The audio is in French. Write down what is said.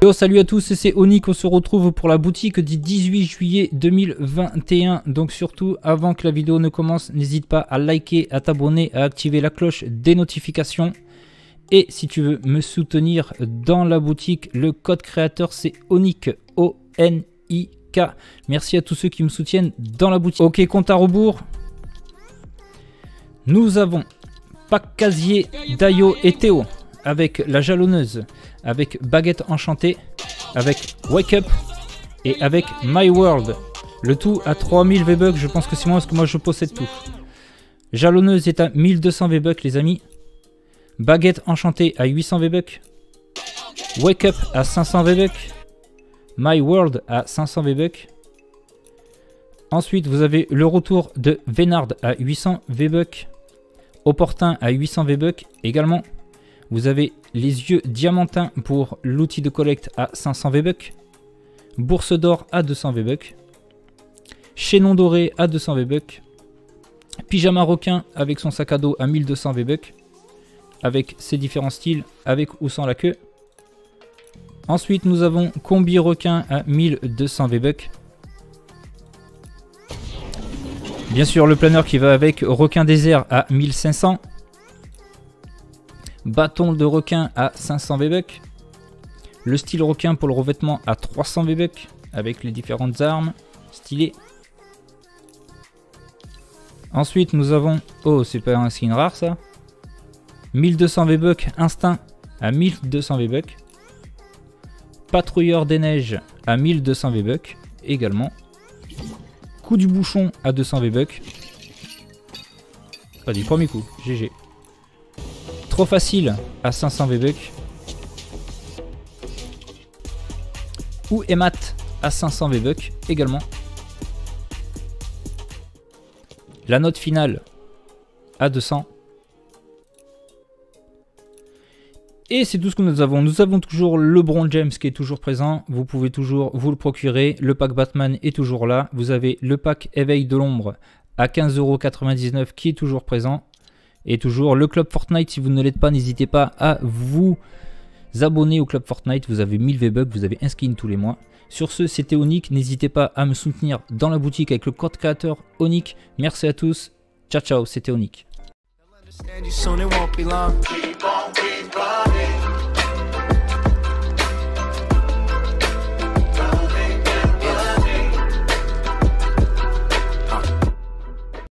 Yo salut à tous, c'est Onik, on se retrouve pour la boutique du 18 juillet 2021. Donc surtout, avant que la vidéo ne commence, n'hésite pas à liker, à t'abonner, à activer la cloche des notifications. Et si tu veux me soutenir dans la boutique, le code créateur c'est ONIK, O-N-I-K. Merci à tous ceux qui me soutiennent dans la boutique. Ok, compte à rebours. Nous avons Pac Casier, Dayo et Théo avec la jalonneuse, avec Baguette Enchantée, avec Wake Up et avec My World. Le tout à 3000 V-Bucks, je pense que c'est moi parce que moi je possède tout. Jalonneuse est à 1200 V-Bucks les amis. Baguette Enchantée à 800 V-Bucks. Wake Up à 500 V-Bucks. My World à 500 V-Bucks. Ensuite, vous avez le retour de Vénard à 800 V-Bucks. Opportun à 800 V-Bucks également. Vous avez les yeux diamantins pour l'outil de collecte à 500 V-Bucks. Bourse d'or à 200 V-Bucks. Chaînon doré à 200 V-Bucks. Pyjama requin avec son sac à dos à 1200 V-Bucks. Avec ses différents styles, avec ou sans la queue. Ensuite, nous avons combi requin à 1200 V-Bucks. Bien sûr, le planeur qui va avec requin désert à 1500. Bâton de requin à 500 V-Bucks. Le style requin pour le revêtement à 300 V-Bucks avec les différentes armes stylées. Ensuite, nous avons... Oh, c'est pas un skin rare ça 1200 V-Bucks instinct à 1200 V-Bucks. Patrouilleur des neiges à 1200 V-Bucks également. Coup du bouchon à 200 V-Bucks. Pas du premier coup, GG. Trop facile à 500 V-Bucks. Ou Emat à 500 V-Bucks également. La note finale à 200. Et c'est tout ce que nous avons. Nous avons toujours le Bron James qui est toujours présent. Vous pouvez toujours vous le procurer. Le pack Batman est toujours là. Vous avez le pack Éveil de l'ombre à 15,99€ qui est toujours présent. Et toujours le club Fortnite, si vous ne l'êtes pas, n'hésitez pas à vous abonner au club Fortnite. Vous avez 1000 V-Bucks, vous avez un skin tous les mois. Sur ce, c'était Onic. N'hésitez pas à me soutenir dans la boutique avec le code créateur Onic. Merci à tous. Ciao, ciao, c'était Onic.